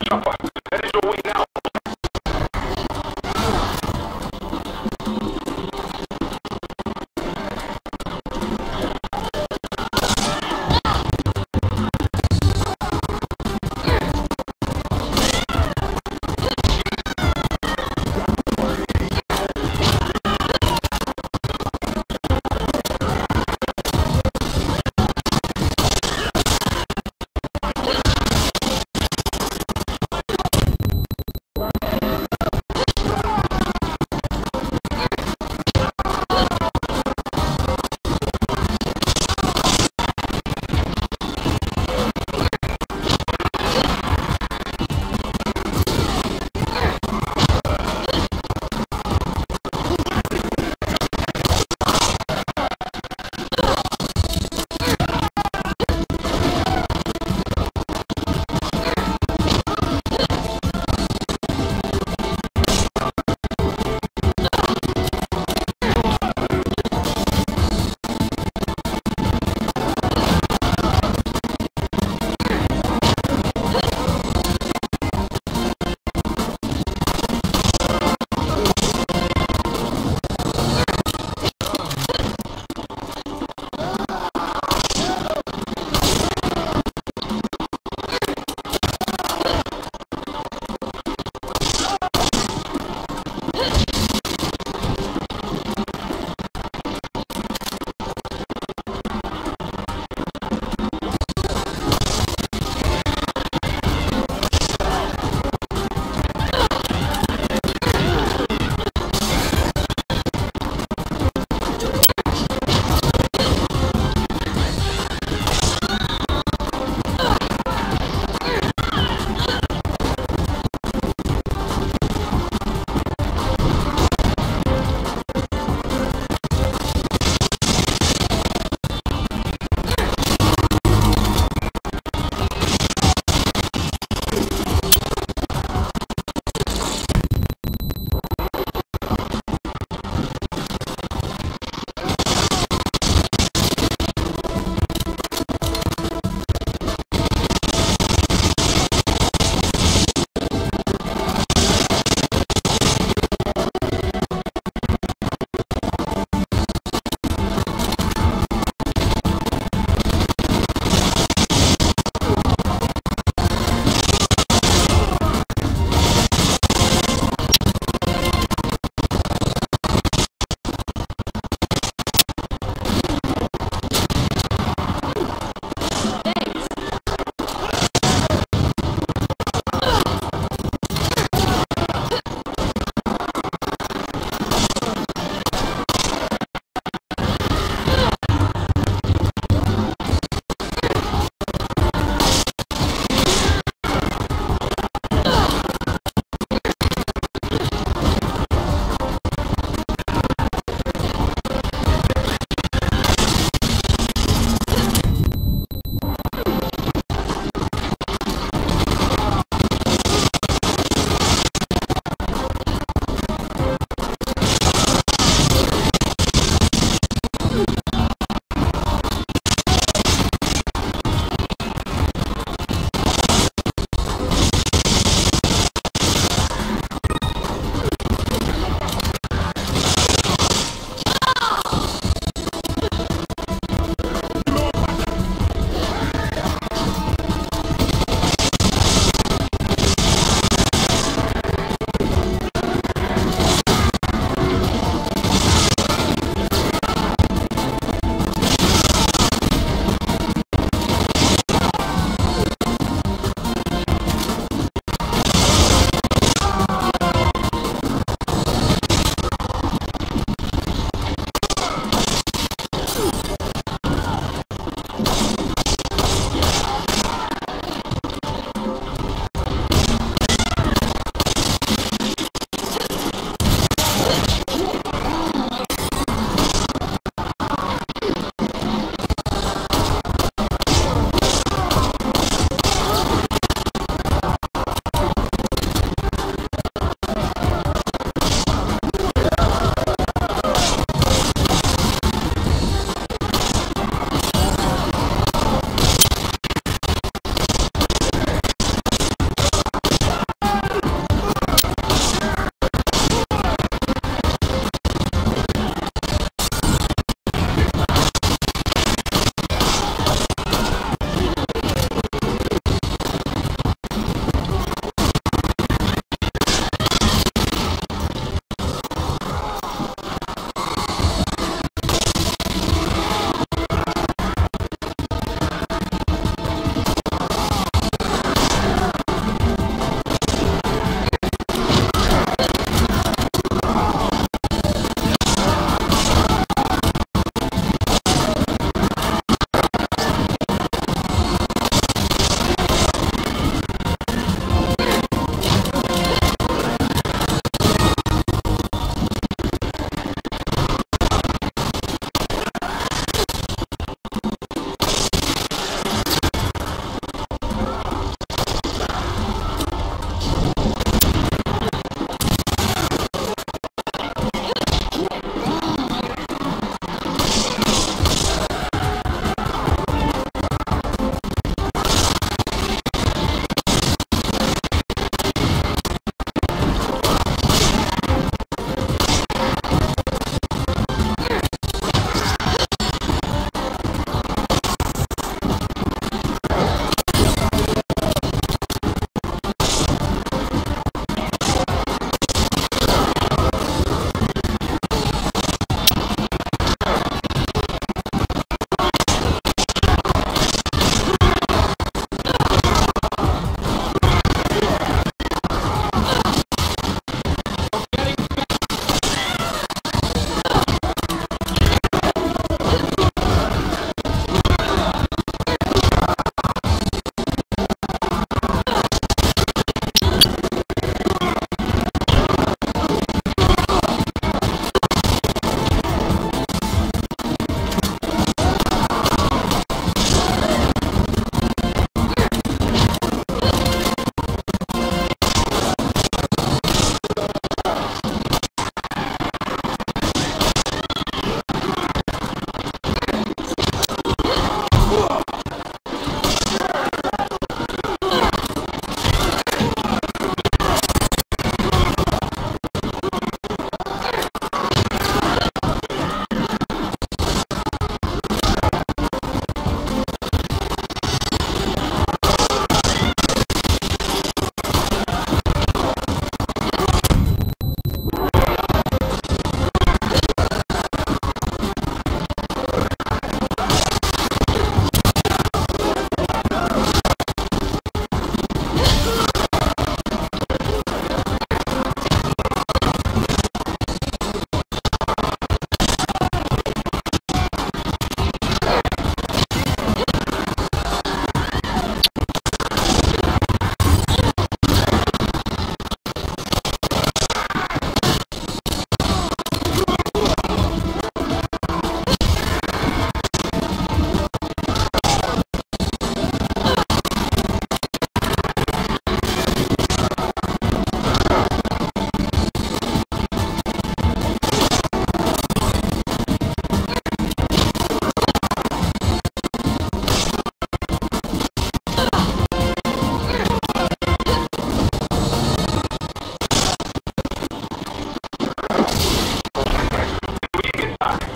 chopper. Headed your way back.